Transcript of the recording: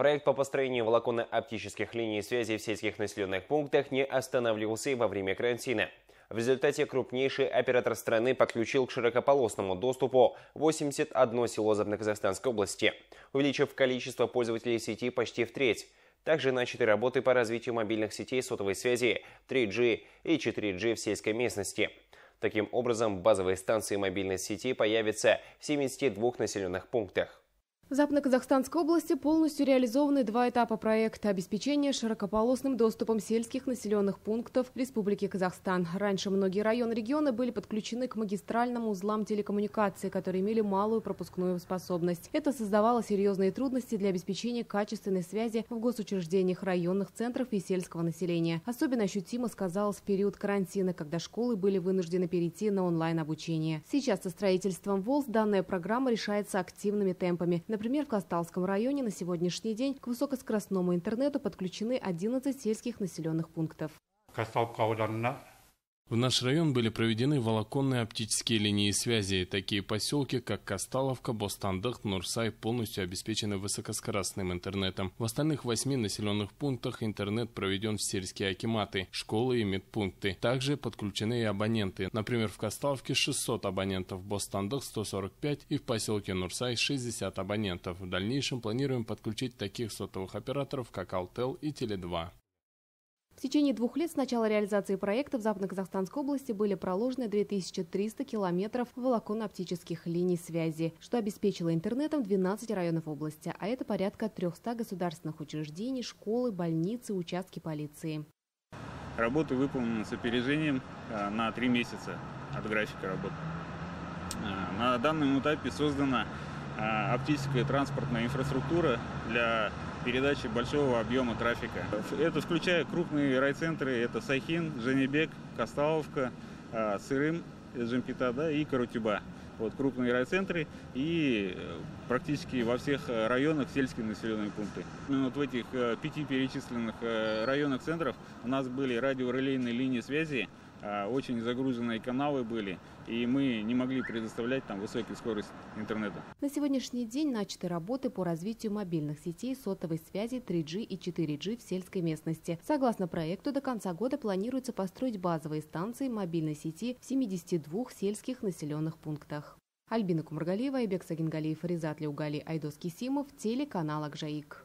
Проект по построению волоконно-оптических линий связи в сельских населенных пунктах не останавливался во время карантина. В результате крупнейший оператор страны подключил к широкополосному доступу 81 село Западно-Казахстанской области, увеличив количество пользователей сети почти в треть. Также начаты работы по развитию мобильных сетей сотовой связи 3G и 4G в сельской местности. Таким образом, базовые станции мобильной сети появятся в 72 населенных пунктах. В Западно-Казахстанской области полностью реализованы два этапа проекта обеспечения широкополосным доступом сельских населенных пунктов Республики Казахстан. Раньше многие районы региона были подключены к магистральным узлам телекоммуникации, которые имели малую пропускную способность. Это создавало серьезные трудности для обеспечения качественной связи в госучреждениях районных центров и сельского населения. Особенно ощутимо сказалось в период карантина, когда школы были вынуждены перейти на онлайн-обучение. Сейчас со строительством ВОЛС данная программа решается активными темпами. Например, в Касталском районе на сегодняшний день к высокоскоростному интернету подключены 11 сельских населенных пунктов. В наш район были проведены волоконные оптические линии связи. Такие поселки, как Касталовка, Бостандых, Нурсай полностью обеспечены высокоскоростным интернетом. В остальных восьми населенных пунктах интернет проведен в сельские акиматы, школы и медпункты. Также подключены и абоненты. Например, в Касталовке 600 абонентов, в Бостандых 145 и в поселке Нурсай 60 абонентов. В дальнейшем планируем подключить таких сотовых операторов, как Алтел и Теле2. В течение двух лет с начала реализации проекта в Западно-Казахстанской области были проложены 2300 километров волоконно-оптических линий связи, что обеспечило интернетом 12 районов области, а это порядка 300 государственных учреждений, школы, больницы, участки полиции. Работы выполнены с опережением э, на три месяца от графика работы. Э, на данном этапе создана э, оптическая транспортная инфраструктура для передачи большого объема трафика. Это включая крупные райцентры, это Сайхин, Женебек, Касталовка, а, Сырым, Джампита да, и Карутюба. Вот крупные райцентры и э, практически во всех э, районах сельские населенные пункты. Ну, вот в этих э, пяти перечисленных районах центров у нас были радиорелейные линии связи, очень загруженные каналы были, и мы не могли предоставлять там высокую скорость интернета. На сегодняшний день начаты работы по развитию мобильных сетей сотовой связи 3G и 4G в сельской местности. Согласно проекту, до конца года планируется построить базовые станции мобильной сети в 72 сельских населенных пунктах. Альбина Кумаргалиева, Айбек Сагингалиев, Ризат Леугали, Айдос Кисимов, телеканал Акжаик.